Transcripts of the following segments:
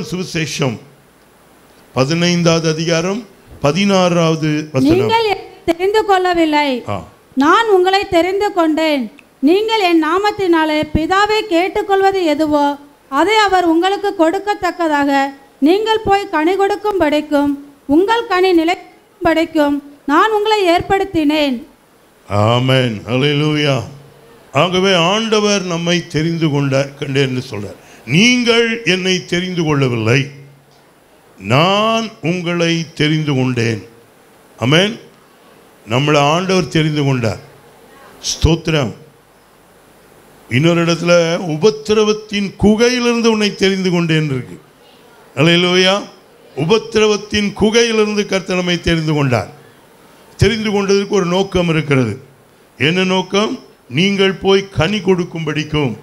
யோவான் சுவிசேஷம். பதினைந்தாவது அதிகாரம் பதினாறாவது நீங்கள் தெரிந்து கொள்ளவில்லை. நான் உங்களை தெரிந்து கொண்டேன். நீங்கள் என் நாமத்தினாலே பிதாவை கேட்டுக்கொள்வது எதுவோ அதை அவர் உங்களுக்கு கொடுக்கத்தக்கதாக. நீங்கள் போய் கனி கொடுக்கும் படிக்கும் உங்கள் கனி நிலைக்கும் படிக்கும் நான் உங்களை ஏற்படுத்தினேன். ஆமென். ஆகவே ஆண்டவர் நம்மை தெரிந்து கொண்டார் என்று சொல்றார். நீங்கள் என்னை தெரிந்து கொள்ளவில்லை. நான் உங்களை தெரிந்து கொண்டேன். அமேன் நம்மளை ஆண்டவர் தெரிந்து கொண்டார். ஸ்தோத்திரம். இன்னொரு இடத்துல உபத்திரவத்தின் குகையிலிருந்து உன்னை தெரிந்து கொண்டேன் இருக்கு. அல்லேலூயா. உபத்திரவத்தின் குகையிலிருந்து கர்த்தனமை தெரிந்து கொண்டார். தெரிந்து கொண்டதற்கு ஒரு நோக்கம் இருக்கிறது. என்ன நோக்கம்? நீங்கள் போய் கனி கொடுக்கும்படிக்கும்.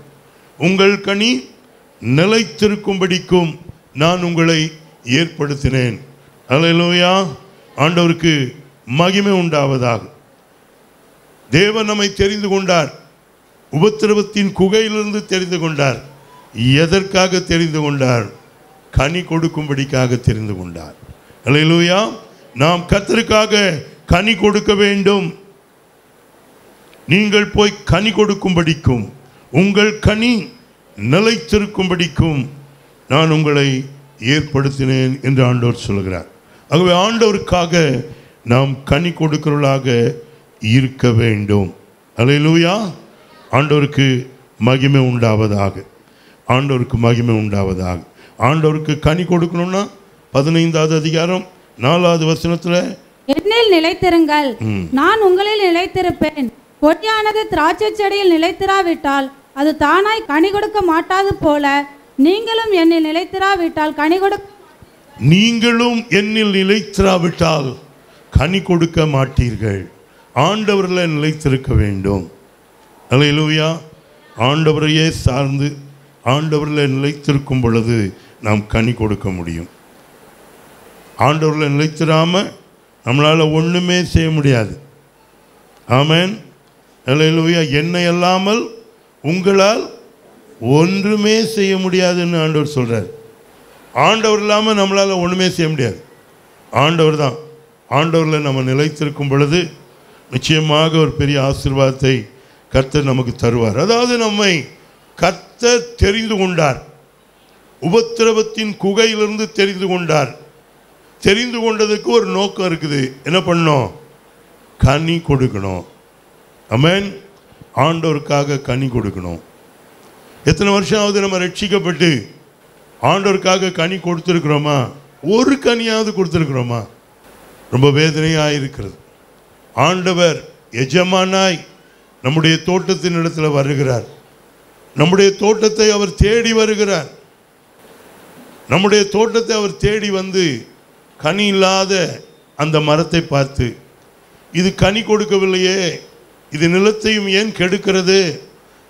உங்கள் கனி நிலைத்திருக்கும்படிக்கும் நான் உங்களை ஏற்படுத்தினேன். அலையிலோயா ஆண்டவருக்கு மகிமை உண்டாவதாக. தேவன் நம்மை தெரிந்து கொண்டார். உபத்திரவத்தின் குகையிலிருந்து தெரிந்து கொண்டார். எதற்காக தெரிந்து கொண்டார்? கனி கொடுக்கும்படிக்காக தெரிந்து கொண்டார். அல்லேலூயா நாம் கத்தருக்காக கனி கொடுக்க வேண்டும். நீங்கள் போய் கனி கொடுக்கும்படிக்கும் உங்கள் கனி நிலைத்திருக்கும்படிக்கும் நான் உங்களை ஏற்படுத்தினேன் என்று ஆண்டவர் சொல்கிறார். ஆகவே ஆண்டவருக்காக நாம் கனி கொடுக்கிறவர்களாக இருக்க வேண்டும். அல்லேலூயா ஆண்டவருக்கு மகிமை உண்டாவதாக. ஆண்டவருக்கு மகிமை உண்டாவதாக. ஆண்டவருக்கு கனி கொடுக்கணும்னா பதினைந்தாவது அதிகாரம் நாலாவது வசனத்தில் என்னில் நிலைத்திருங்கள். நான் உங்களில் நிலைத்திருப்பேன். கொடியானது திராட்சை செடியில் நிலைத்திராவிட்டால் அது தானாய் கனி கொடுக்க மாட்டாது போல நீங்களும் என்னில் நிலைத்திராவிட்டால் கனி கொடு நீங்களும் என்னில் நிலைத்திராவிட்டால் கனி கொடுக்க மாட்டீர்கள். ஆண்டவரில் நிலைத்திருக்க வேண்டும். அல்லேலூயா ஆண்டவரையே சார்ந்து ஆண்டவரில் நிலைத்திருக்கும் பொழுது நாம் கனி கொடுக்க முடியும். ஆண்டவரில் நிலைத்திராமல் நம்மளால் ஒன்றுமே செய்ய முடியாது. ஆமேன் அல்லேலூயா என்னை அல்லாமல் உங்களால் ஒன்றுமே செய்ய முடியாதுன்னு ஆண்டவர் சொல்கிறார் ஆண்டவர் இல்லாமல் நம்மளால் ஒன்றுமே செய்ய முடியாது. ஆண்டவர் தான். ஆண்டவரில் நம்ம நிலைத்திருக்கும் பொழுது நிச்சயமாக ஒரு பெரிய ஆசீர்வாதத்தை கர்த்தர் நமக்கு தருவார். அதாவது நம்மை கர்த்தர் தெரிந்து கொண்டார். உபத்திரவத்தின் குகையிலிருந்து தெரிந்து கொண்டார். தெரிந்து கொண்டதுக்கு ஒரு நோக்கம் இருக்குது. என்ன பண்ணோம் கனி கொடுக்கணும். அமேன் ஆண்டவருக்காக கனி கொடுக்கணும். எத்தனை வருஷம் ஆகுது நம்ம ரட்சிக்கப்பட்டு? ஆண்டவருக்காக கனி கொடுத்துருக்குறோமா? ஒரு கனியாவது கொடுத்துருக்குறோமா? ரொம்ப வேதனையாக இருக்கிறது. ஆண்டவர் எஜமானாய் நம்முடைய தோட்டத்தின் இடத்துல வருகிறார். நம்முடைய தோட்டத்தை அவர் தேடி வருகிறார். நம்முடைய தோட்டத்தை அவர் தேடி வந்து கனி இல்லாத அந்த மரத்தை பார்த்து இது கனி கொடுக்கவில்லையே இது நிலத்தையும் ஏன் கெடுக்கிறது?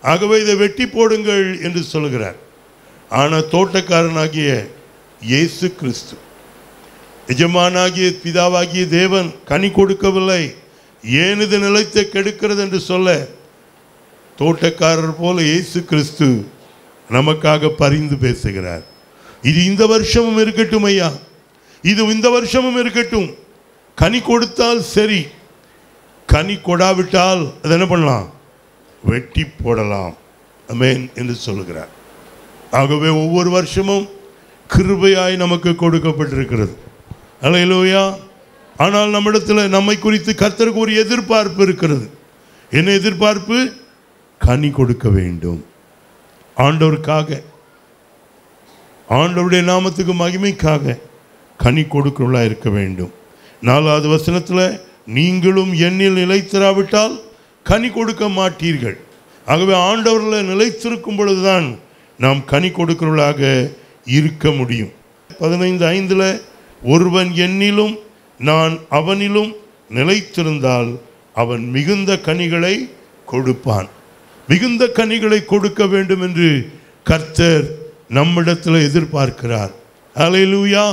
ஆகவே இதை வெட்டி போடுங்கள் என்று சொல்கிறார். ஆனால் தோட்டக்காரனாகிய இயேசு கிறிஸ்து எஜமானாகிய பிதாவாகிய தேவன் கனி கொடுக்கவில்லை. ஏன் இது நிலத்தை கெடுக்கிறது என்று சொல்ல? தோட்டக்காரர் போல இயேசு கிறிஸ்து நமக்காக பரிந்து பேசுகிறார். இது இந்த வருஷமும் இருக்கட்டும் ஐயா. இது இந்த வருஷமும் இருக்கட்டும். கனி கொடுத்தால் சரி கனி கொடாவிட்டால் அது என்ன பண்ணலாம்? வெட்டி போடலாம். அமேன் என்று சொல்லுகிறார். ஆகவே ஒவ்வொரு வருஷமும் கிருபையாய் நமக்கு கொடுக்கப்பட்டிருக்கிறது. அலையிலோயா ஆனால் நம்மிடத்தில் நம்மை குறித்து கர்த்தருக்கு ஒரு எதிர்பார்ப்பு இருக்கிறது. என்ன எதிர்பார்ப்பு? கனி கொடுக்க வேண்டும். ஆண்டவருக்காக. ஆண்டவருடைய நாமத்துக்கு மகிமைக்காக கனி கொடுக்கிறவளா இருக்க வேண்டும். நாலாவது வசனத்தில் நீங்களும் என்னில் நிலைத்திராவிட்டால் கனி கொடுக்க மாட்டீர்கள். ஆகவே ஆண்டவரில் நிலைத்திருக்கும் பொழுதுதான் நாம் கனி கொடுக்கிறவர்களாக இருக்க முடியும். பதினைந்து ஐந்தில் ஒருவன் என்னிலும் நான் அவனிலும் நிலைத்திருந்தால் அவன் மிகுந்த கனிகளை கொடுப்பான். மிகுந்த கனிகளை கொடுக்க வேண்டும் என்று கர்த்தர் நம்மிடத்தில் எதிர்பார்க்கிறார். அலையிலூயா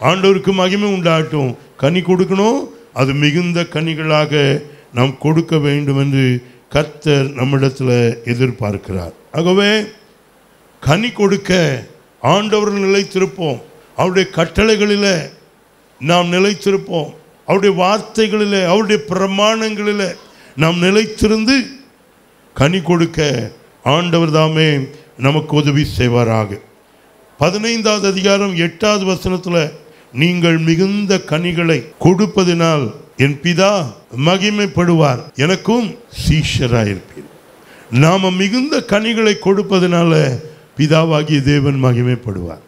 ஆண்டவருக்கு மகிமை உண்டாட்டும் கனி கொடுக்கணும் அது மிகுந்த கனிகளாக நாம் கொடுக்க வேண்டும் என்று கர்த்தர் நம்மிடத்தில் எதிர்பார்க்கிறார். ஆகவே கனி கொடுக்க ஆண்டவர் நிலைத்திருப்போம். அவருடைய கட்டளைகளில் நாம் நிலைத்திருப்போம். அவருடைய வார்த்தைகளில் அவருடைய பிரமாணங்களில் நாம் நிலைத்திருந்து கனி கொடுக்க ஆண்டவர் தாமே நமக்கு உதவி செய்வாராக. பதினைந்தாவது அதிகாரம் எட்டாவது வசனத்தில் நீங்கள் மிகுந்த கனிகளை கொடுப்பதினால் என் பிதா மகிமைப்படுவார். எனக்கும் சீஷராயிருப்பீர். நாம் மிகுந்த கனிகளை கொடுப்பதனால பிதாவாகிய தேவன் மகிமைப்படுவார்.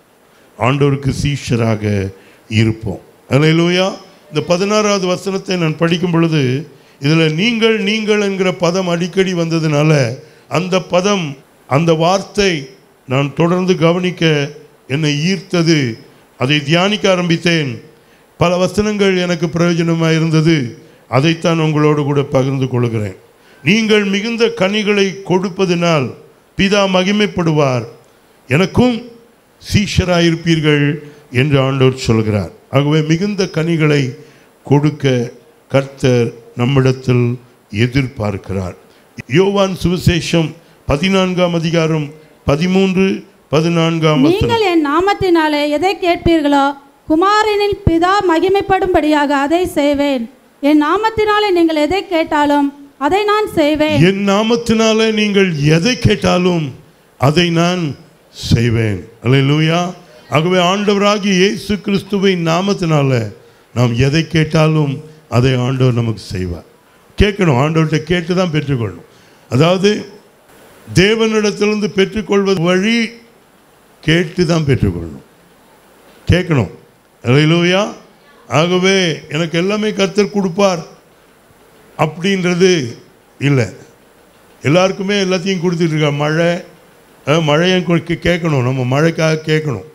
ஆண்டவருக்கு சீஷராக இருப்போம். அலையிலோயா இந்த பதினாறாவது வசனத்தை நான் படிக்கும் பொழுது இதில் நீங்கள் நீங்கள் என்கிற பதம் அடிக்கடி வந்ததுனால அந்த பதம் அந்த வார்த்தை நான் தொடர்ந்து கவனிக்க என்னை ஈர்த்தது அதை தியானிக்க ஆரம்பித்தேன். பல வசனங்கள் எனக்கு பிரயோஜனமாக இருந்தது. அதைத்தான் உங்களோடு கூட பகிர்ந்து கொள்கிறேன். நீங்கள் மிகுந்த கனிகளை கொடுப்பதினால் பிதா மகிமைப்படுவார். எனக்கும் சீஷராயிருப்பீர்கள் என்று ஆண்டோர் சொல்கிறார். ஆகவே மிகுந்த கனிகளை கொடுக்க கர்த்தர் நம்மிடத்தில் எதிர்பார்க்கிறார். யோவான் சுவிசேஷம் பதினான்காம் அதிகாரம் பதிமூன்று பதினான்காம் நீங்கள் என் நாமத்தினாலே எதை கேட்பீர்களோ குமாரனின் பிதா மகிமைப்படும்படியாக அதை செய்வேன். என் நாமத்தினாலே நீங்கள் எதை கேட்டாலும் அதை நான் செய்வேன். என் நாமத்தினாலே நீங்கள் எதை கேட்டாலும் அதை நான் செய்வேன். அல்லேலூயா. ஆகவே ஆண்டவராகிய இயேசு கிறிஸ்துவின் நாமத்தினால நாம் எதை கேட்டாலும் அதை ஆண்டவர் நமக்கு செய்வார். கேட்கணும் ஆண்டவர்கிட்ட கேட்டு தான் பெற்றுக்கொள்ளணும். அதாவது தேவனிடத்திலிருந்து பெற்றுக்கொள்வது வழி கேட்டு தான் பெற்றுக்கொள்ளணும். கேட்கணும். அலையிலூயா ஆகவே எனக்கு எல்லாமே கர்த்தர் கொடுப்பார் அப்படின்றது இல்லை. எல்லாருக்குமே எல்லாத்தையும் கொடுத்துட்ருக்கா. மழை மழையை மழையும் கேட்கணும். நம்ம மழைக்காக கேட்கணும்.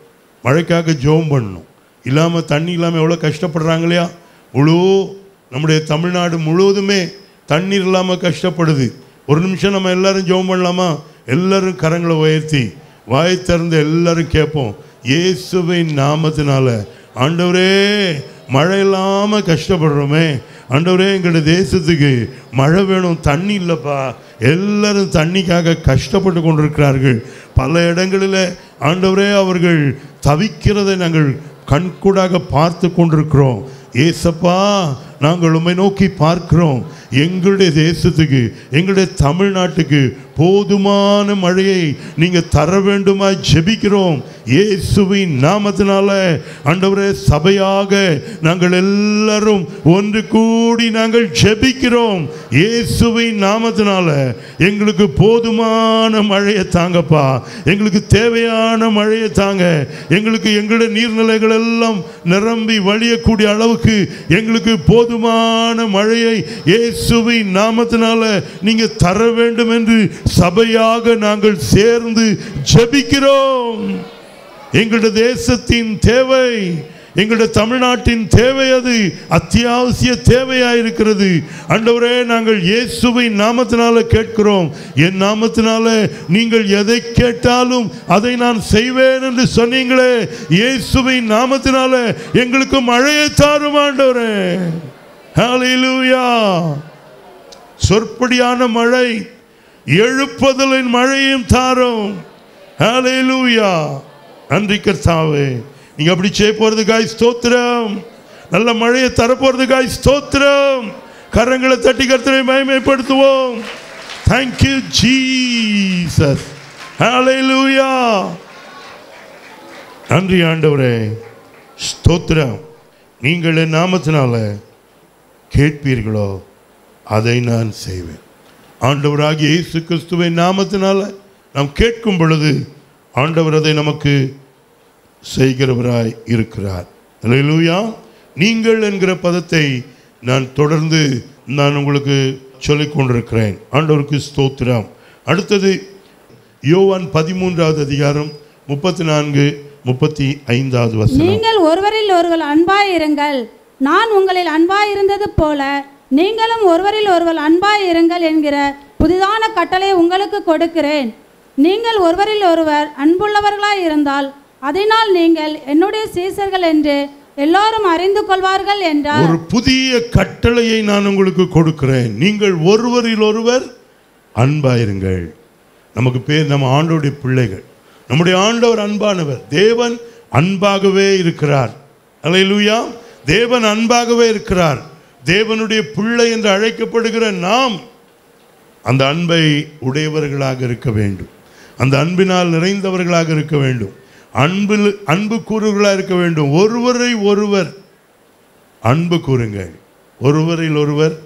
மழைக்காக ஜோம் பண்ணணும். இல்லாமல் தண்ணி இல்லாமல் எவ்வளோ கஷ்டப்படுறாங்க இல்லையா? முழு நம்முடைய தமிழ்நாடு முழுவதுமே தண்ணீர் இல்லாமல் கஷ்டப்படுது. ஒரு நிமிஷம் நம்ம எல்லாரும் ஜெபம் பண்ணலாமா? எல்லோரும் கரங்களை உயர்த்தி வாய் திறந்து எல்லாரும் கேட்போம். இயேசுவின் நாமத்தினால. ஆண்டவரே மழை இல்லாமல் கஷ்டப்படுறோமே. ஆண்டவரே எங்களுடைய தேசத்துக்கு மழை வேணும் தண்ணி இல்லைப்பா. எல்லாரும் தண்ணிக்காக கஷ்டப்பட்டு கொண்டிருக்கிறார்கள். பல இடங்களில் ஆண்டவரே அவர்கள் தவிக்கிறதை நாங்கள் கண்கூடாக பார்த்து கொண்டிருக்கிறோம். ஏசப்பா நாங்கள் உண்மை நோக்கி பார்க்கிறோம். எங்களுடைய தேசத்துக்கு எங்களுடைய தமிழ்நாட்டுக்கு போதுமான மழையை நீங்கள் தர வேண்டுமா ஜெபிக்கிறோம். இயேசுவின் நாமத்தினால ஆண்டவரே சபையாக நாங்கள் எல்லாரும் ஒன்று கூடி நாங்கள் ஜெபிக்கிறோம். இயேசுவின் நாமத்தினால எங்களுக்கு போதுமான மழையை தாங்கப்பா. எங்களுக்கு தேவையான மழையை தாங்க. எங்களுக்கு எங்களுடைய நீர்நிலைகள் எல்லாம் நிரம்பி வழியக்கூடிய அளவுக்கு எங்களுக்கு போதுமான மழையை இயேசுவின் நாமத்தினால நீங்கள் தர வேண்டும் என்று சபையாக நாங்கள் சேர்ந்து ஜபிக்கிறோம். எங்களுடைய தேசத்தின் தேவை எங்களுடைய தமிழ்நாட்டின் தேவை அது அத்தியாவசிய தேவையாக இருக்கிறது. அண்டவரே நாங்கள் இயேசுவின் நாமத்தினால கேட்கிறோம். என் நாமத்தினால நீங்கள் எதை கேட்டாலும் அதை நான் செய்வேன் என்று சொன்னீங்களே. இயேசுவின் நாமத்தினால எங்களுக்கு மழையை தாரும் ஆண்டவரே. சொற்படியான மழை எழுப்புதலின் மழையும் தாரும். ஹalleluya நன்றி கர்த்தாவே. நீங்க அப்படி செய்ய போறதுக்காய் ஸ்தோத்திரம். நல்ல மழையை தரப்போறதுக்காய் ஸ்தோத்திரம். கரங்களை தட்டி கர்த்தரை மயமைப்படுத்துவோம் தேங்க்யூ ஜீசஸ் ஹalleluya நன்றி ஆண்டவரே. ஸ்தோத்திரம். நீங்கள் என் நாமத்தினால கேட்பீர்களோ? அதை நான் செய்வேன். ஆண்டவராகிய இயேசு கிறிஸ்துவை நாமத்தினால் நாம் கேட்கும் பொழுது ஆண்டவர் அதை நமக்கு செய்கிறவராய் இருக்கிறார். அலையிலூயா நீங்கள் என்கிற பதத்தை நான் தொடர்ந்து நான் உங்களுக்கு சொல்லிக் கொண்டிருக்கிறேன். ஆண்டவருக்கு ஸ்தோத்திரம். அடுத்தது யோவான் பதிமூன்றாவது அதிகாரம் முப்பத்தி நான்கு முப்பத்தி ஐந்தாவது வசனம். நீங்கள் ஒருவரில் ஒருவர் அன்பாய் இருங்கள். நான் உங்களில் அன்பாய் இருந்தது போல நீங்களும் ஒருவரில் ஒருவர் அன்பாய் இருங்கள் என்கிற புதிதான கட்டளை உங்களுக்கு கொடுக்கிறேன். நீங்கள் ஒருவரில் ஒருவர் அன்புள்ளவர்களாய் இருந்தால் அதனால் நீங்கள் என்னுடைய சீசர்கள் என்று எல்லோரும் அறிந்து கொள்வார்கள் என்றார். ஒரு புதிய கட்டளையை நான் உங்களுக்கு கொடுக்கிறேன். நீங்கள் ஒருவரில் ஒருவர் அன்பாயிருங்கள் நமக்கு பேர் நம்ம ஆண்டோடைய பிள்ளைகள். நம்முடைய ஆண்டவர் அன்பானவர். தேவன் அன்பாகவே இருக்கிறார். அல்லேலூயா தேவன் அன்பாகவே இருக்கிறார். தேவனுடைய பிள்ளை என்று அழைக்கப்படுகிற நாம் அந்த அன்பை உடையவர்களாக இருக்க வேண்டும். அந்த அன்பினால் நிறைந்தவர்களாக இருக்க வேண்டும். அன்பில் அன்பு கூறுகளாக இருக்க வேண்டும். ஒருவரை ஒருவர் அன்பு கூறுங்கள். ஒருவரில் ஒருவர்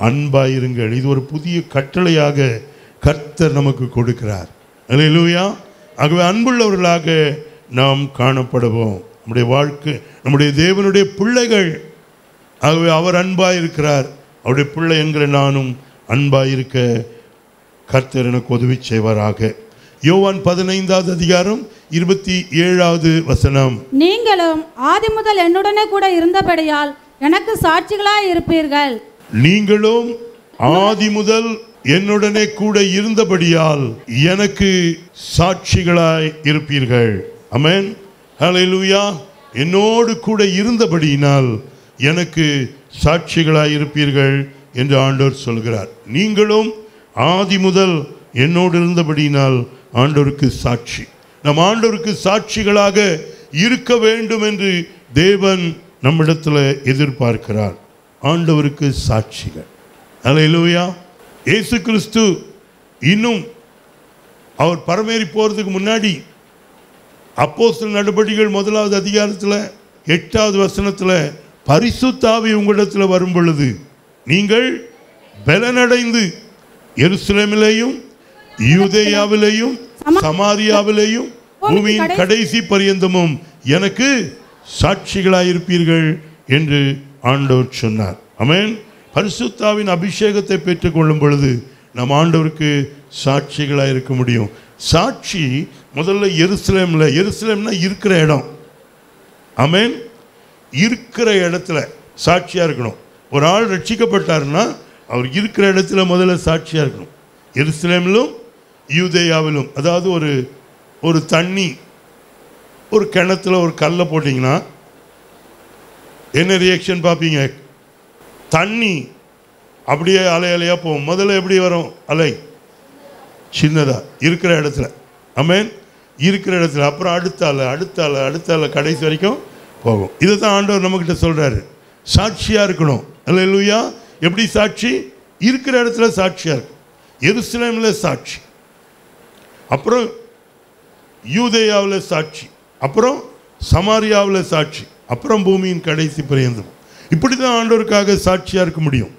அன்பாயிருங்கள். இது ஒரு புதிய கட்டளையாக கர்த்தர் நமக்கு கொடுக்கிறார். அல்லேலூயா ஆகவே அன்புள்ளவர்களாக நாம் காணப்படுவோம். நம்முடைய வாழ்க்கை நம்முடைய தேவனுடைய பிள்ளைகள் ஆகவே அவர் அன்பாயிருக்கிறார். அவருடைய பிள்ளை என்கிற நானும் அன்பாயிருக்க கர்த்தர் எனக்கு உதவி செய்வாராக. யோவான் பதினைந்தாவது அதிகாரம் இருபத்தி ஏழாவது வசனம். நீங்களும் ஆதி முதல் என்னுடனே கூட இருந்தபடியால் எனக்கு சாட்சிகளாய் இருப்பீர்கள். நீங்களும் ஆதி முதல் என்னுடனே கூட இருந்தபடியால் எனக்கு சாட்சிகளாய் இருப்பீர்கள். அமேன் ஹalleluya. என்னோடு கூட இருந்தபடியினால் எனக்கு சாட்சிகளாய் இருப்பீர்கள் என்று ஆண்டவர் சொல்கிறார். நீங்களும் ஆதி முதல் என்னோடு இருந்தபடியினால் ஆண்டோருக்கு சாட்சி. நம் ஆண்டோருக்கு சாட்சிகளாக இருக்க வேண்டும் என்று தேவன் நம்மிடத்தில் எதிர்பார்க்கிறார். ஆண்டவருக்கு சாட்சிகள். அல்லேலூயா இயேசு கிறிஸ்து இன்னும் அவர் பரமேறி போகிறதுக்கு முன்னாடி அப்போஸ்தலர் நடபடிகள் முதலாவது அதிகாரத்தில் எட்டாவது வசனத்தில் பரிசுத்தாவி உங்களிடத்தில் வரும் பொழுது நீங்கள் பலனடைந்து எருசலேமிலேயும் யூதேயாவிலேயும் சமாரியாவிலேயும் பூமியின் கடைசி பரியந்தமும் எனக்கு சாட்சிகளாயிருப்பீர்கள் என்று ஆண்டவர் சொன்னார். அமேன் பரிசுத்தாவின் அபிஷேகத்தை பெற்றுக்கொள்ளும் பொழுது நம் ஆண்டவருக்கு சாட்சிகளாக இருக்க முடியும். சாட்சி முதல்ல எருசலேமில் எருசலேம்னா இருக்கிற இடம். அமேன் இருக்கிற இடத்துல சாட்சியாக இருக்கணும். ஒரு ஆள் ரட்சிக்கப்பட்டாருன்னா அவர் இருக்கிற இடத்துல முதல்ல சாட்சியாக இருக்கணும். எருசலேமிலும் யூதேயாவிலும். அதாவது ஒரு ஒரு தண்ணி ஒரு கிணத்துல ஒரு கல்லை போட்டிங்கன்னா என்ன ரியாக்ஷன் பார்ப்பீங்க? தண்ணி அப்படியே அலை அலையாக போகும். முதல்ல எப்படி வரும்? அலை. சின்னதாக இருக்கிற இடத்துல. அமேன் இருக்கிற இடத்துல. அப்புறம் அடுத்த அலை அடுத்த அலை அடுத்த அலை கடைசி வரைக்கும் போகும். இதை தான் ஆண்டவர் நம்மக்கிட்ட சொல்கிறாரு சாட்சியாக இருக்கணும். அல்ல எப்படி சாட்சி? இருக்கிற இடத்துல சாட்சியாக இருக்கும். எருசலேமில் சாட்சி. அப்புறம் யூதேயாவில் சாட்சி. அப்புறம் சமாரியாவில் சாட்சி. அப்புறம் பூமியின் கடைசி பிரயந்தம் இப்படி தான் ஆண்டோருக்காக சாட்சியாக இருக்க முடியும்.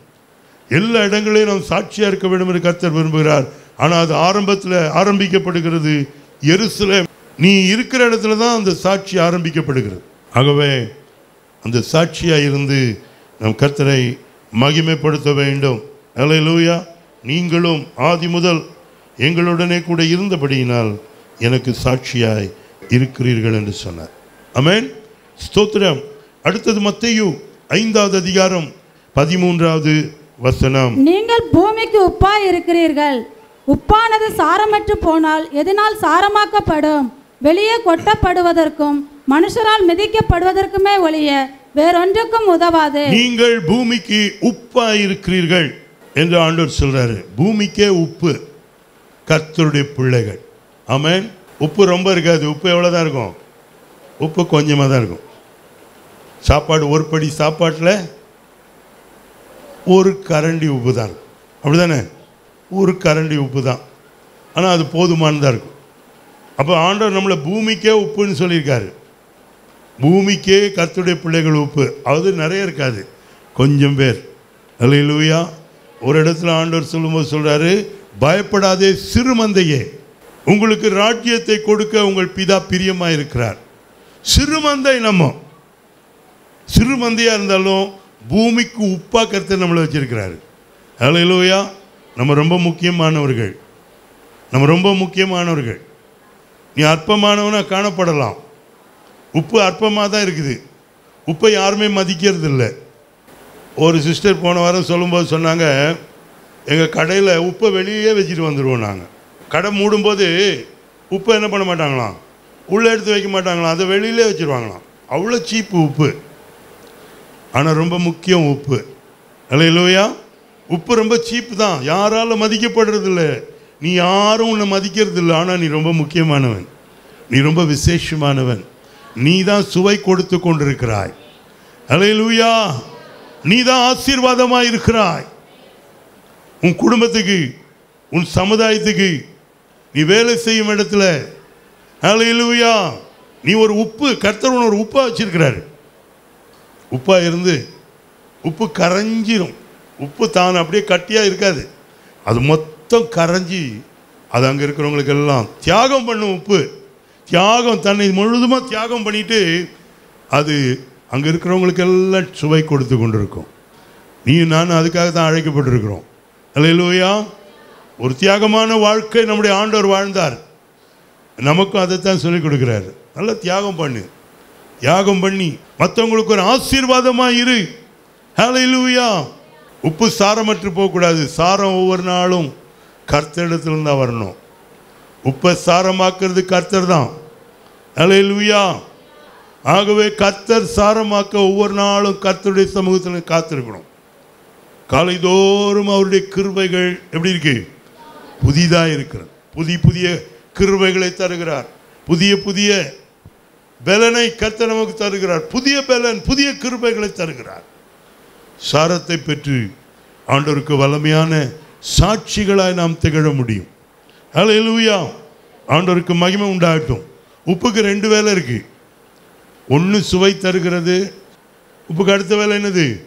எல்லா இடங்களையும் நாம் சாட்சியாக இருக்க வேண்டும் என்று கர்த்தர் விரும்புகிறார். ஆனால் அது ஆரம்பத்தில் ஆரம்பிக்கப்படுகிறது. எருசலேம். நீ இருக்கிற இடத்துல தான் அந்த சாட்சி ஆரம்பிக்கப்படுகிறது. ஆகவே அந்த சாட்சியாக இருந்து நம் கர்த்தரை மகிமைப்படுத்த வேண்டும். அல்லேலூயா நீங்களும் ஆதி முதல் எங்களுடனே கூட இருந்தபடியினால் எனக்கு சாட்சியாய் இருக்கிறீர்கள் என்று சொன்னார். அமேன் ஸ்தோத்திரம். அடுத்தது மத்தையு ஐந்தாவது அதிகாரம் பதிமூன்றாவது வசனம். நீங்கள் பூமிக்கு உப்பா இருக்கிறீர்கள். உப்பானது சாரமற்று போனால் எதனால் சாரமாக்கப்படும்? வெளியே கொட்டப்படுவதற்கும் மனுஷரால் மிதிக்கப்படுவதற்குமே ஒழிய வேறொன்றுக்கும் உதவாது. நீங்கள் பூமிக்கு உப்பா இருக்கிறீர்கள் என்று ஆண்டவர் சொல்றாரு. பூமிக்கே உப்பு கத்தருடைய பிள்ளைகள். ஆமென். உப்பு ரொம்ப இருக்காது. உப்பு எவ்வளோ தான் இருக்கும்? உப்பு கொஞ்சமாக தான் இருக்கும். சாப்பாடு ஒரு படி சாப்பாட்டில் ஒரு கரண்டி உப்பு தான் இருக்கும். அப்படிதானே? ஒரு கரண்டி உப்பு தான். ஆனால் அது போதுமானதாக இருக்கும். அப்போ ஆண்டவர் நம்மளை பூமிக்கே உப்புன்னு சொல்லியிருக்காரு. பூமிக்கே கர்த்தருடைய பிள்ளைகள் உப்பு அது நிறைய இருக்காது. கொஞ்சம் பேர். அல்லேலூயா. ஒரு இடத்துல ஆண்டவர் சொல்லும்போது சொல்கிறாரு பயப்படாதே சிறுமந்தையே. உங்களுக்கு ராஜ்யத்தை கொடுக்க உங்கள் பிதா பிரியமாக இருக்கிறார். சிறுமந்தை நம்ம. சிறுமந்தையாக இருந்தாலும் பூமிக்கு உப்பாக கருத்தை நம்மளை வச்சிருக்கிறாரு. அல்லேலூயா. நம்ம ரொம்ப முக்கியமானவர்கள். நம்ம ரொம்ப முக்கியமானவர்கள். நீ அற்பமானவனாக காணப்படலாம். உப்பு அற்பமாக தான் இருக்குது. உப்பை யாருமே மதிக்கிறது இல்லை ஒரு சிஸ்டர் போன வாரம் சொல்லும்போது சொன்னாங்க எங்கள் கடையில் உப்பை வெளியே வச்சுட்டு வந்துடுவோம் நாங்கள் கடை மூடும்போது உப்பை என்ன பண்ண மாட்டாங்களாம்? உள்ளே எடுத்து வைக்க மாட்டாங்களாம். அதை வெளியிலே வச்சுருவாங்களாம். அவ்வளோ சீப்பு உப்பு. ஆனால் ரொம்ப முக்கியம் உப்பு. இல்லையா உப்பு ரொம்ப சீப்பு தான். யாரால் மதிக்கப்படுறதில்ல. நீ யாரும் உன்னை மதிக்கிறது இல்லை ஆனால் நீ ரொம்ப முக்கியமானவன். நீ ரொம்ப விசேஷமானவன். நீ தான் சுவை கொடுத்து கொண்டிருக்கிறாய். ஹalleluya நீ தான் ஆசீர்வாதமாக இருக்கிறாய். உன் குடும்பத்துக்கு உன் சமுதாயத்துக்கு நீ வேலை செய்யும் இடத்துல ஹalleluya நீ ஒரு உப்பு கர்த்தர் ஒரு உப்பாக வச்சிருக்கிறாரு. உப்பாக இருந்து உப்பு கரைஞ்சிரும். உப்பு தான் அப்படியே கட்டியாக இருக்காது. அது மொத்தம் கரைஞ்சி அது அங்கே இருக்கிறவங்களுக்கு எல்லாம் தியாகம் பண்ணும் உப்பு. தியாகம் தன்னை முழுதுமாக தியாகம் பண்ணிட்டு அது அங்கே இருக்கிறவங்களுக்கு எல்லாம் சுவை கொடுத்து கொண்டிருக்கும். நீயும் நான் அதுக்காக தான் அழைக்கப்பட்டிருக்கிறோம். அல்லையா ஒரு தியாகமான வாழ்க்கை நம்முடைய ஆண்டவர் வாழ்ந்தார். நமக்கும் அதைத்தான் சொல்லிக் கொடுக்குறாரு. நல்லா தியாகம் பண்ணு. தியாகம் பண்ணி மற்றவங்களுக்கு ஒரு ஆசீர்வாதமாக இரு. ஹalleluya உப்பு சாரமற்று போகக்கூடாது. சாரம் ஒவ்வொரு நாளும் கர்த்தரிடத்துல தான் வரணும். உப்பை சாரமாக்குறது கர்த்தர் தான். ஹalleluya ஆகவே கத்தர் சாரமாக்க ஒவ்வொரு நாளும் கர்த்தருடைய சமூகத்தில் காத்திருக்கணும். காலைதோறும் அவருடைய கிருபைகள் எப்படி இருக்கு? புதிதாக இருக்கிறது. புதிய புதிய கிருபைகளை தருகிறார். புதிய புதிய பலனை கத்தர் நமக்கு தருகிறார். புதிய பலன் புதிய கிருபைகளை தருகிறார். சாரத்தை பெற்று ஆண்டோருக்கு வலமையான சாட்சிகளாய் நாம் திகழ முடியும். ஹalleluya ஆண்டோருக்கு மகிமை உண்டாகட்டும். உப்புக்கு ரெண்டு வேலை இருக்கு. ஒன்று சுவை தருகிறது உப்புக்கு அடுத்த வேலை என்னது?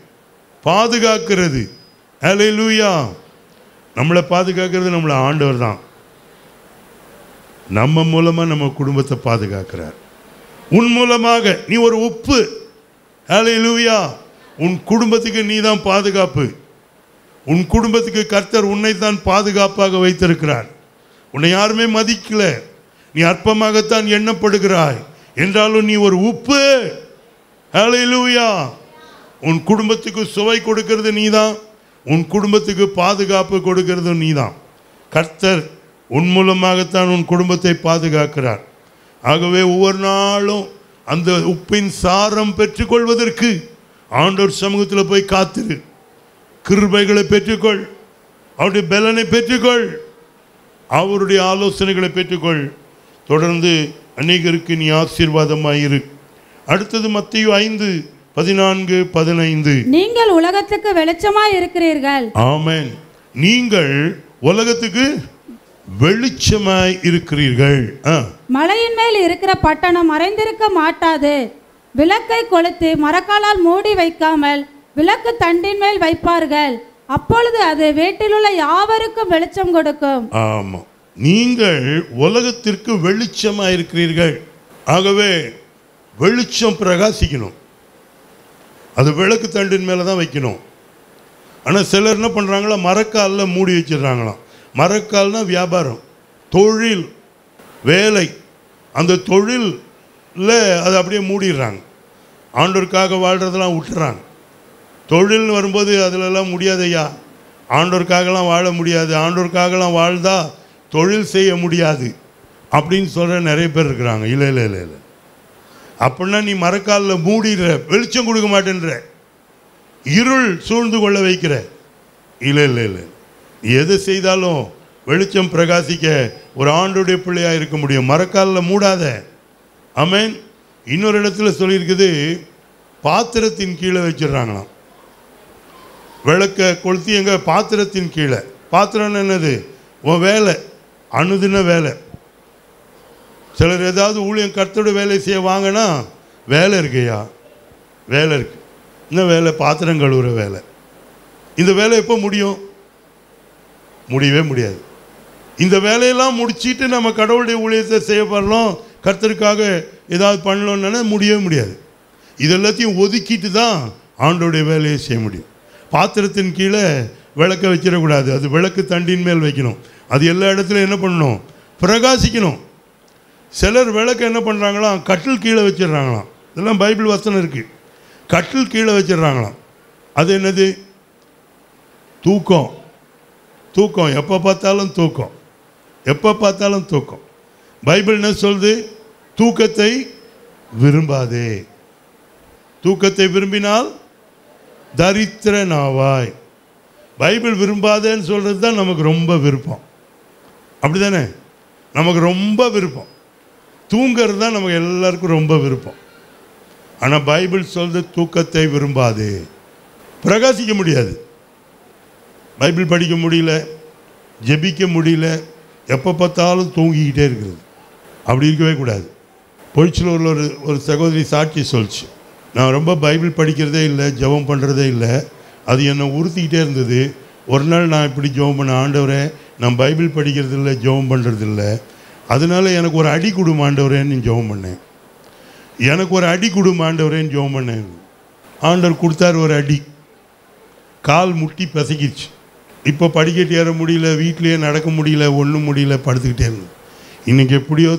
பாதுகாக்கிறது. ஹalleluya. நம்மளை பாதுகாக்கிறது நம்மளை ஆண்டவர் தான். நம்ம மூலமாக நம்ம குடும்பத்தை பாதுகாக்கிறார். உன் மூலமாக நீ ஒரு உப்பு. ஹalleluya. உன் குடும்பத்துக்கு நீ தான் பாதுகாப்பு. உன் குடும்பத்துக்கு கர்த்தர் உன்னை தான் பாதுகாப்பாக வைத்திருக்கிறார். உன்னை யாருமே மதிக்கலை. நீ அற்பமாகத்தான் எண்ணப்படுகிறாய். என்றாலும் நீ ஒரு உப்பு. ஹalleluya உன் குடும்பத்துக்கு சுவை கொடுக்கிறது நீதான். உன் குடும்பத்துக்கு பாதுகாப்பு கொடுக்கிறது நீதான். கர்த்தர் உன் மூலமாகத்தான் உன் குடும்பத்தை பாதுகாக்கிறார். ஆகவே ஒவ்வொரு நாளும் அந்த உப்பின் சாரம் பெற்றுக்கொள்வதற்கு ஆண்டோர் சமூகத்தில் போய் காத்திரு. கிருபைகளை பெற்றுக்கொள். அவருடைய பலனை பெற்றுக்கொள். அவருடைய ஆலோசனைகளை பெற்றுக்கொள். தொடர்ந்து அநேகருக்கு நீ ஆசீர்வாதமாயிரு. அடுத்தது மத்திய ஐந்து பதினான்கு பதினைந்து. நீங்கள் உலகத்துக்கு வெளிச்சமாய் இருக்கிறீர்கள் ஆமென். நீங்கள் உலகத்துக்கு வெளிச்சமாய் இருக்கிறீர்கள் மலையின் மேல் இருக்கிற பட்டணம் மறைந்திருக்க மாட்டாது. விளக்கை கொளுத்தி மரக்காலால் மூடி வைக்காமல் விளக்கு தண்டின் மேல் வைப்பார்கள். அப்பொழுது அது வீட்டிலுள்ள யாவருக்கும் வெளிச்சம் கொடுக்கும். ஆமாம் நீங்கள் உலகத்திற்கு வெளிச்சமாக இருக்கிறீர்கள். ஆகவே வெளிச்சம் பிரகாசிக்கணும். அது விளக்கு தண்டின் மேலே தான் வைக்கணும். ஆனால் சிலர் என்ன பண்ணுறாங்களா மரக்காலில் மூடி வச்சிடுறாங்களாம். மரக்கால்னால் வியாபாரம் தொழில் வேலை. அந்த தொழிலில் அதை அப்படியே மூடிடுறாங்க. ஆண்டோருக்காக வாழ்கிறதெல்லாம் விட்டுறாங்க. தொழில்னு வரும்போது அதிலெல்லாம் முடியாதையா ஆண்டோருக்காகலாம் வாழ முடியாது. ஆண்டோருக்காகலாம் வாழ்ந்தால் தொழில் செய்ய முடியாது அப்படின்னு சொல்கிற நிறைய பேர் இருக்கிறாங்க. இல்லை இல்லை இல்லை இல்லை. அப்படின்னா நீ மரக்காலில் மூடிடுற வெளிச்சம் கொடுக்க மாட்டேன்ற. இருள் சூழ்ந்து கொள்ள வைக்கிற. இல்லை இல்லை இல்லை. எது செய்தாலும் வெளிச்சம் பிரகாசிக்க ஒரு ஆண்டுடைய பிள்ளையாக இருக்க முடியும். மரக்காலில் மூடாத. அமேன் இன்னொரு இடத்துல சொல்லியிருக்குது பாத்திரத்தின் கீழே வச்சிடுறாங்களாம். விளக்க கொளுத்தி எங்கே? பாத்திரத்தின் கீழே. பாத்திரம் என்னது? உன் வேலை. அனுதின வேலை. சிலர் ஏதாவது ஊழியம் கர்த்தோட வேலை செய்ய வாங்கினா வேலை இருக்குயா? வேலை இருக்கு. இன்னும் வேலை? பாத்திரம் கழுவுற வேலை. இந்த வேலை எப்போ முடியும்? முடியவே முடியாது. இந்த வேலையெல்லாம் முடிச்சிட்டு நம்ம கடவுளுடைய ஊழியத்தை செய்ய போகிறோம் கர்த்தருக்காக ஏதாவது பண்ணலன்னா முடியவே முடியாது. இது எல்லாத்தையும் ஒதுக்கிட்டு தான் ஆண்டோடைய வேலையை செய்ய முடியும். பாத்திரத்தின் கீழே விளக்க வச்சிடக்கூடாது அது விளக்கு தண்டின் மேல் வைக்கணும். அது எல்லா இடத்துலையும் என்ன பண்ணணும்? பிரகாசிக்கணும். சிலர் விளக்கு என்ன பண்ணுறாங்களாம் கட்டில் கீழே வச்சிடுறாங்களாம். இதெல்லாம் பைபிள் வசனம் இருக்குது கட்டில் கீழே வச்சிடுறாங்களாம். அது என்னது? தூக்கம். தூக்கம். எப்போ பார்த்தாலும் தூக்கம். எப்போ பார்த்தாலும் தூக்கம். பைபிள் என்ன சொல்லுது? தூக்கத்தை விரும்பாதே. தூக்கத்தை விரும்பினால் தரித்திரனாவாய். பைபிள் விரும்பாதேன்னு சொல்கிறது தான் நமக்கு ரொம்ப விருப்பம். அப்படி தானே நமக்கு ரொம்ப விருப்பம். தூங்கிறது தான் நமக்கு எல்லாருக்கும் ரொம்ப விருப்பம். ஆனால் பைபிள் சொல்றது தூக்கத்தை விரும்பாது. பிரகாசிக்க முடியாது. பைபிள் படிக்க முடியல ஜெபிக்க முடியல எப்போ பார்த்தாலும் தூங்கிக்கிட்டே இருக்கிறது. அப்படி இருக்கவே கூடாது. பொழிச்சலூரில் ஒரு ஒரு சகோதரி சாட்சி சொல்லிச்சு. நான் ரொம்ப பைபிள் படிக்கிறதே இல்லை ஜெபம் பண்ணுறதே இல்லை. அது என்னை உறுத்திக்கிட்டே இருந்தது. ஒரு நாள் நான் இப்படி ஜெபம் பண்ண ஆண்டவரே நான் பைபிள் படிக்கிறது இல்லை ஜெபம் பண்ணுறது இல்லை அதனால எனக்கு ஒரு அடி கொடு ஆண்டவரேன்னு ஜெபம் பண்ணேன் எனக்கு ஒரு அடி கொடு ஆண்டவரேன்னு ஜெபம் பண்ணேன் ஆண்டவர் கொடுத்தாரு ஒரு அடி. கால் முட்டி பிசைக்கிருச்சு இப்போ படிக்கட்டு ஏற முடியல வீட்லேயே நடக்க முடியல ஒன்றும் முடியல படுத்துக்கிட்டே இருந்தேன். இன்றைக்கி எப்படியோ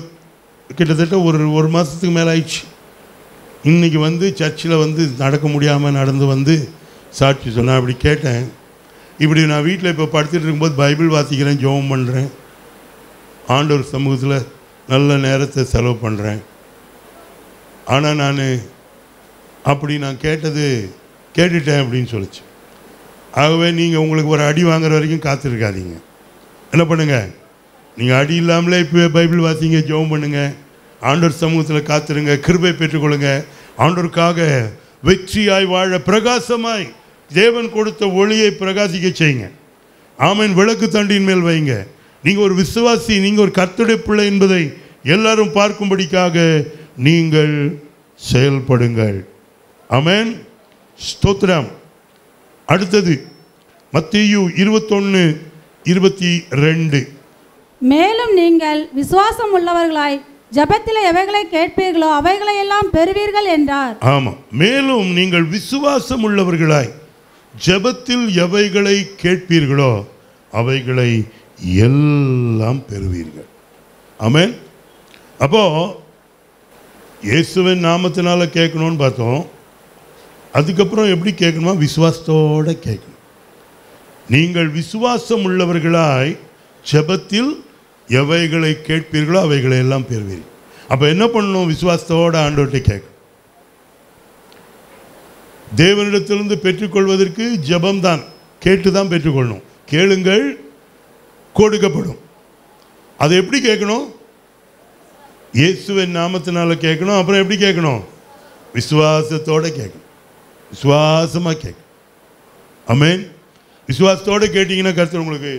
கிட்டத்தட்ட ஒரு ஒரு மாதத்துக்கு மேலே ஆயிடுச்சு. இன்றைக்கி வந்து சர்ச்சில் வந்து நடக்க முடியாமல் நடந்து வந்து சாட்சி சொன்னேன் அப்படி கேட்டேன். இப்படி நான் வீட்டில் இப்போ படுத்துட்டு இருக்கும்போது பைபிள் வாசிக்கிறேன் ஜெபம் பண்ணுறேன் ஆண்டவர் சமூகத்தில் நல்ல நேரத்தை செலவு பண்ணுறேன் ஆனால் நான் அப்படி நான் கேட்டது கேட்டுட்டேன் அப்படின்னு சொல்லிச்சு. ஆகவே நீங்கள் உங்களுக்கு ஒரு அடி வாங்குற வரைக்கும் காத்திருக்காதீங்க. என்ன பண்ணுங்கள் நீங்கள் அடி இல்லாமலே இப்போ பைபிள் வாசிங்க ஜெபம் பண்ணுங்கள் ஆண்டவர் சமூகத்தில் காத்துருங்க கிருபை பெற்றுக்கொள்ளுங்க. ஆண்டவருக்காக வெற்றியாய் வாழ பிரகாசமாய் தேவன் கொடுத்த ஒளியை பிரகாசிக்க செய்யுங்க. ஆமன். விளக்கு தண்டின் மேல் வைங்க நீங்கள் ஒரு விசுவாசி நீங்கள் ஒரு கர்த்தருடைய பிள்ளை என்பதை எல்லாரும் பார்க்கும்படிக்காக நீங்கள் செயல்படுங்கள். ஆமென். ஸ்தோத்திரம். அடுத்தது மத்தேயு இருபத்தொன்று இருபத்தி ரெண்டு. மேலும் நீங்கள் விசுவாசம் உள்ளவர்களாய் ஜெபத்தில் எவைகளை கேட்பீர்களோ அவைகளை எல்லாம் பெறுவீர்கள் என்றார். ஆமாம் மேலும் நீங்கள் விசுவாசம் உள்ளவர்களாய் ஜெபத்தில் எவைகளை கேட்பீர்களோ அவைகளை எல்லாம் பெறுவீர்கள். ஆமென். அப்போ இயேசுவின் நாமத்தினால கேட்கணும்னு பார்த்தோம். அதுக்கப்புறம் எப்படி கேட்கணுமா? விசுவாசத்தோடு கேட்கணும். நீங்கள் விசுவாசம் உள்ளவர்களாய் ஜெபத்தில் எவைகளை கேட்பீர்களோ அவைகளை எல்லாம் பெறுவீர்கள். அப்போ என்ன பண்ணணும்? விசுவாசத்தோடு ஆண்டோட்டை கேட்கணும். தேவனிடத்திலிருந்து பெற்றுக்கொள்வதற்கு ஜபம்தான். கேட்டு தான் பெற்றுக்கொள்ளணும். கேளுங்கள் கொடுக்கப்படும். அதை எப்படி கேட்கணும்? இயேசுவின் நாமத்தினால கேட்கணும். அப்புறம் எப்படி கேட்கணும்? விசுவாசத்தோட கேட்கணும். விசுவாசமாக கேட்கணும். அமேன் விசுவாசத்தோட கேட்டிங்கன்னா கருத்து உங்களுக்கு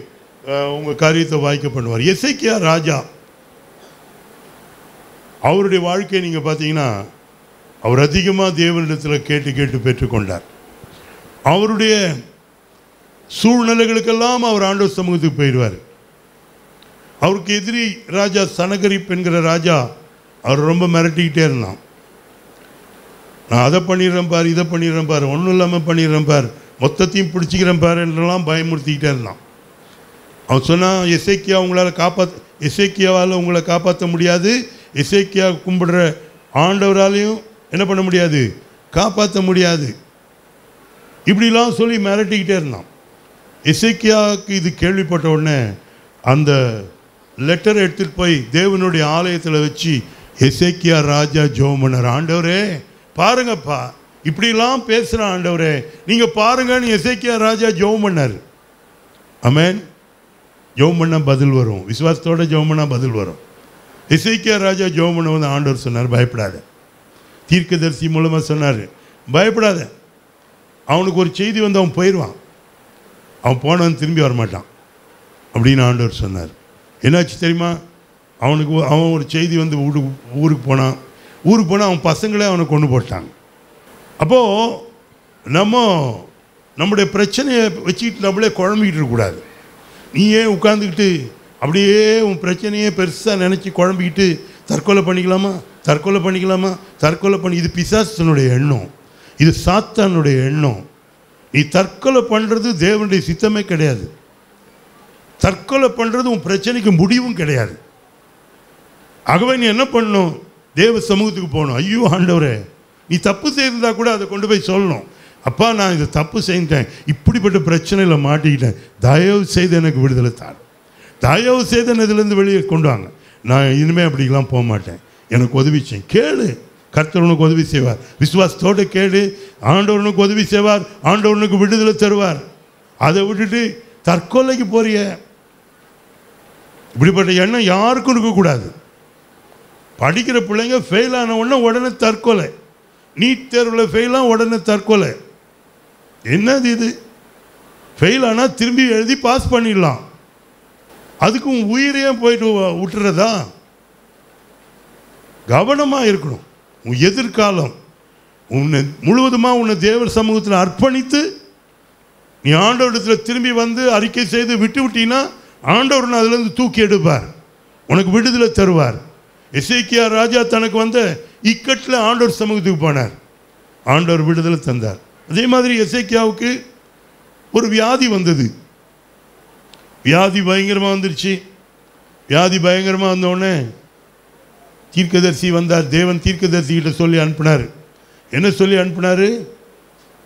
உங்கள் காரியத்தை வாய்க்க பண்ணுவார். எசைக்கியா ராஜா அவருடைய வாழ்க்கையை நீங்கள் பார்த்தீங்கன்னா அவர் அதிகமாக தேவனிடத்தில் கேட்டு கேட்டு பெற்றுக்கொண்டார். அவருடைய சூழ்நிலைகளுக்கெல்லாம் அவர் ஆண்டவர் சமூகத்துக்கு போயிடுவார். அவருக்கு எதிரி ராஜா சனகரிப் என்கிற ராஜா அவர் ரொம்ப மிரட்டிக்கிட்டே இருந்தான். நான் அதை பண்ணிடுறேன் பார் இதை பண்ணிடுறேன் பார் ஒன்றும் இல்லாமல் பண்ணிடுறேன் பார் மொத்தத்தையும் பிடிச்சிக்கிறேன் பார் என்றெல்லாம் பயமுறுத்திக்கிட்டே இருந்தான். அவன் சொன்னான் இசைக்கியா உங்களால் காப்பாற்ற இசைக்கியாவால் உங்களை காப்பாற்ற முடியாது இசைக்கியா கும்பிடுற ஆண்டவராலையும் என்ன பண்ண முடியாது? காப்பாற்ற முடியாது. இப்படிலாம் சொல்லி மிரட்டிக்கிட்டே இருந்தான். இசைக்கியாவுக்கு இது கேள்விப்பட்ட உடனே அந்த லெட்டரை எடுத்துகிட்டு போய் தேவனுடைய ஆலயத்தில் வச்சு இசைக்கியா ராஜா ஜோமனர் ஆண்டவரே பாருங்கப்பா இப்படிலாம் பேசுகிற ஆண்டவரே நீங்கள் பாருங்கன்னு இசைக்கியா ராஜா ஜோமன்னர். பண்ணார் அமேன் ஜெபம் பண்ணால் பதில் வரும். விசுவாசத்தோட ஜெபம் பண்ணால் பதில் வரும். இசைக்கியா ராஜா ஜெபம் பண்ண வந்து ஆண்டவர் சொன்னார் பயப்படாத. தீர்க்கதரிசி மூலமாக சொன்னார். பயப்படாத. அவனுக்கு ஒரு செய்தி வந்து அவன் போயிடுவான் அவன் போனவன் திரும்பி வரமாட்டான். அப்படின்னு ஆண்டவர் சொன்னார். என்னாச்சு தெரியுமா? அவனுக்கு அவன் ஒரு செய்தி வந்து ஊருக்கு ஊருக்கு போனான். ஊருக்கு போனால் அவன் பசங்களே அவனை கொண்டு போட்டாங்க. அப்போது நம்ம நம்முடைய பிரச்சனையை வச்சுக்கிட்டு நம்மளே குழம்பிக்கிட்டு இருக்கக்கூடாது நீ ஏன் உட்காந்துக்கிட்டு அப்படியே உன் பிரச்சனையே பெருசாக நினச்சி குழம்பிக்கிட்டு தற்கொலை பண்ணிக்கலாமா? தற்கொலை பண்ணிக்கலாமா? தற்கொலை பண்ணி இது பிசாசனுடைய எண்ணம். இது சாத்தானுடைய எண்ணம். நீ தற்கொலை பண்ணுறது தேவனுடைய சித்தமே கிடையாது. தற்கொலை பண்ணுறது உன் பிரச்சனைக்கு முடிவும் கிடையாது. ஆகவே நீ என்ன பண்ணணும்? தேவ சமூகத்துக்கு போகணும். ஐயோ ஆண்டவரே. நீ தப்பு செய்திருந்தா கூட அதை கொண்டு போய் சொல்லணும். அப்பா நான் இதை தப்பு செய்துட்டேன் இப்படிப்பட்ட பிரச்சனையில் மாட்டிக்கிட்டேன். தயவு செய்து எனக்கு விடுதலை தார். தயவு செய்து என்ன இதுலேருந்து வெளியே கொண்டு வாங்க. நான் இனிமேல் அப்படிலாம் போக மாட்டேன். எனக்கு உதவி செய்யும் கேளு. கர்த்தவனுக்கு உதவி செய்வார். விசுவாசத்தோடு கேளு. ஆண்டவனுக்கு உதவி செய்வார். ஆண்டவனுக்கு விடுதலை தருவார். அதை விட்டுட்டு தற்கொலைக்கு போறிய. இப்படிப்பட்ட எண்ணம் யாருக்கும் இருக்கக்கூடாது. படிக்கிற பிள்ளைங்க ஃபெயில் ஆன உடனே உடனே தற்கொலை. நீட் தேர்வில் ஃபெயிலாக உடனே தற்கொலை. என்னது இது? ஃபெயில் ஆனால் திரும்பி எழுதி பாஸ் பண்ணிடலாம். அதுக்கு உன் உயிரையே போயிட்டு விட்டுறதா? கவனமாக இருக்கணும். உன் எதிர்காலம் உன்னை முழுவதுமாக உன்னை தேவர் சமூகத்தில் அர்ப்பணித்து நீ ஆண்டவரிடத்தில் திரும்பி வந்து அறிக்கை செய்து விட்டு விட்டீங்கன்னா ஆண்டவர் அதுலேருந்து தூக்கி எடுப்பார். உனக்கு விடுதலை தருவார். இசைக்கியா ராஜா தனக்கு வந்த இக்கட்டில் ஆண்டவர் சமூகத்துக்கு போனார். ஆண்டவர் விடுதலை தந்தார். அதே மாதிரி இசைக்கியாவுக்கு ஒரு வியாதி வந்தது. வியாதி பயங்கரமாக வந்துருச்சு. வியாதி பயங்கரமாக வந்தோடனே தீர்க்கதரிசி வந்தார். தேவன் தீர்க்கதரிசிகிட்ட சொல்லி அனுப்பினார். என்ன சொல்லி அனுப்பினார்?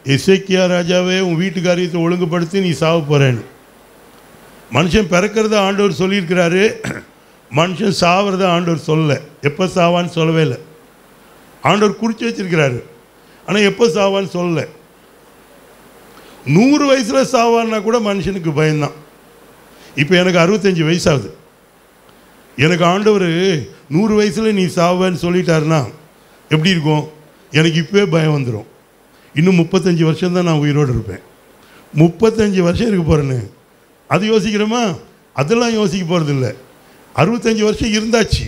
எசேக்கியா ராஜாவே உன் வீட்டு காரியத்தை ஒழுங்குபடுத்தி நீ சாவ போகிறேன்னு மனுஷன் பிறக்கிறத ஆண்டவர் சொல்லியிருக்கிறாரு. மனுஷன் சாவறத ஆண்டவர் சொல்லலை. எப்போ சாவான்னு சொல்லவே இல்லை. ஆண்டவர் குறித்து வச்சிருக்கிறாரு. ஆனால் எப்போ சாவான்னு சொல்லலை. நூறு வயசில் சாவான்னா கூட மனுஷனுக்கு பயம்தான். இப்போ எனக்கு அறுபத்தஞ்சு வயசாகுது. எனக்கு ஆண்டவர் நூறு வயசில் நீ சாவேன்னு சொல்லிட்டாருன்னா எப்படி இருக்கும்? எனக்கு இப்போவே பயம் வந்துடும் இன்னும் முப்பத்தஞ்சு வருஷம் தான் நான் உயிரோடு இருப்பேன். முப்பத்தஞ்சு வருஷம் இருக்க போகிறேன்னு அது யோசிக்கிறோமா? அதெல்லாம் யோசிக்க போகிறதில்ல அறுபத்தஞ்சி அறுபத்தஞ்சு வருஷம் இருந்தாச்சு.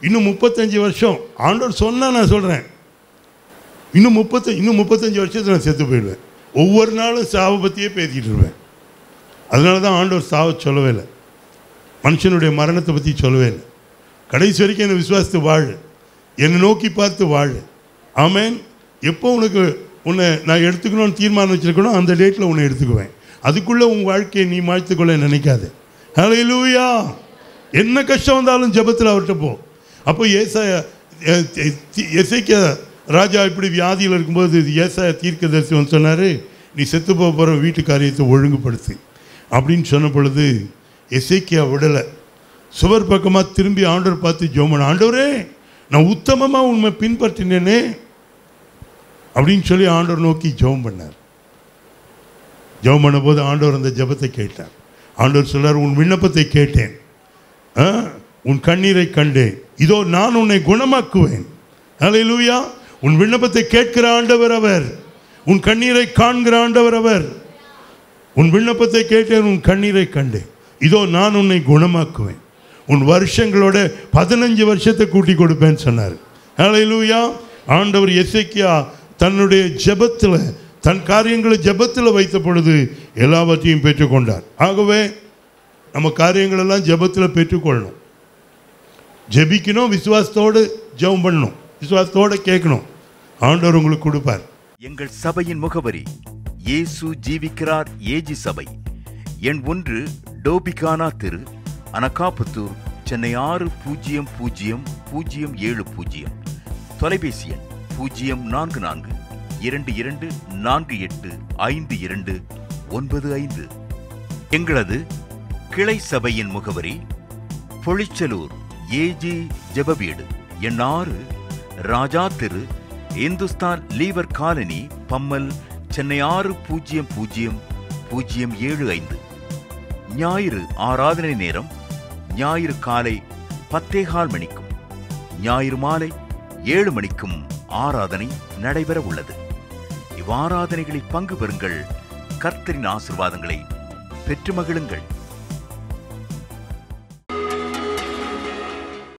இன்னும் முப்பத்தஞ்சு வருஷம். ஆண்டவர் சொன்னால் நான் சொல்கிறேன் இன்னும் முப்பத்த இன்னும் முப்பத்தஞ்சு வருஷத்தில் நான் செத்து போயிடுவேன். ஒவ்வொரு நாளும் சாவை பற்றியே பேசிக்கிட்டு இருப்பேன். அதனால தான் ஆண்டவர் சாவை சொல்லவே இல்லை. மனுஷனுடைய மரணத்தை பற்றி சொல்லவே இல்லை. கடைசி வரைக்கும் என்னை விசுவாசித்து வாழு. என்னை நோக்கி பார்த்து வாழு. ஆமேன். எப்போ உனக்கு உன்னை நான் எடுத்துக்கணும்னு தீர்மானம் வச்சிருக்கணும் அந்த டேட்டில் உன்னை எடுத்துக்குவேன். அதுக்குள்ளே உன் வாழ்க்கையை நீ மாய்த்துக்கொள்ள நினைக்காது. ஹalleluya என்ன கஷ்டம் வந்தாலும் ஜெபத்தில் அவர்கிட்ட போ. அப்போ ஏசாயா எசைக்க ராஜா இப்படி வியாதியில் இருக்கும்போது ஏசாயா தீர்க்கதரிசி வந்து சொன்னார். நீ செத்து போக போகிற வீட்டு காரியத்தை ஒழுங்குபடுத்து. அப்படின்னு சொன்ன பொழுது எசைக்கியா விடலை. சுவர் பக்கமாக திரும்பி ஆண்டவர் பார்த்து ஜோமன் ஆண்டவரே நான் உத்தமமாக உண்மை பின்பற்றினேனே அப்படின்னு சொல்லி ஆண்டவர் நோக்கி ஜெபம் பண்ணார். ஜெபம் பண்ணும்போது ஆண்டவர் அந்த ஜெபத்தை கேட்டார். ஆண்டவர் சொல்றார் உன் விண்ணப்பத்தை கேட்டேன். ஆ, உன் கண்ணீரை கண்டேன். இதோ நான் உன்னை குணமாக்குவேன். ஹalleluya. உன் விண்ணப்பத்தை கேட்கிற ஆண்டவர் அவர். உன் கண்ணீரை காண்கிற ஆண்டவர் அவர். உன் விண்ணப்பத்தை கேட்டேன் உன் கண்ணீரை கண்டேன். இதோ நான் உன்னை குணமாக்குவேன். உன் வருஷங்களோட பதினஞ்சு வருஷத்தை கூட்டி கொடுப்பேன்னு சொன்னார். ஹalleluya ஆண்டவர் எசைக்கியா தன்னுடைய ஜெபத்தில் தன் காரியங்களை ஜெபத்தில் வைத்த பொழுது எல்லாவற்றையும் பெற்றுக்கொண்டார். ஆகவே நம்ம காரியங்களெல்லாம் ஜெபத்தில் பெற்றுக்கொள்ளணும். ஜெபிக்கணும் விசுவாசத்தோடு ஜெபம் பண்ணணும். விசுவாசத்தோடு கேட்கணும். ஆண்டவர் உங்களுக்கு கொடுப்பார். எங்கள் சபையின் முகவரி இயேசு ஜீவிக்கிறார் ஏஜி சபை. எண் ஒன்று டோபிகானா தெரு அனகாபுத்தூர் சென்னை ஆறு பூஜ்ஜியம் பூஜ்ஜியம் பூஜ்ஜியம் ஏழு பூஜ்ஜியம். தொலைபேசி எண் பூஜ்ஜியம் நான்கு நான்கு இரண்டு இரண்டு நான்கு எட்டு ஐந்து இரண்டு ஒன்பது ஐந்து. எங்களது கிளை சபையின் முகவரி பொழிச்சலூர் ஏஜி ஜெபவீடு எண் ஆறு ராஜா தெரு இந்துஸ்தான் லீவர் காலனி பம்மல் சென்னை ஆறு பூஜ்ஜியம் பூஜ்ஜியம் பூஜ்ஜியம் ஏழு ஐந்து. ஞாயிறு ஆராதனை நேரம் ஞாயிறு காலை பத்தேகால் மணிக்கும் ஞாயிறு மாலை ஏழு மணிக்கும் ஆராதனை நடைபெற உள்ளது. இவ்வாராதனைகளில் பங்கு பெறுங்கள் கர்த்தரின் ஆசிர்வாதங்களை பெற்று மகிழுங்கள்.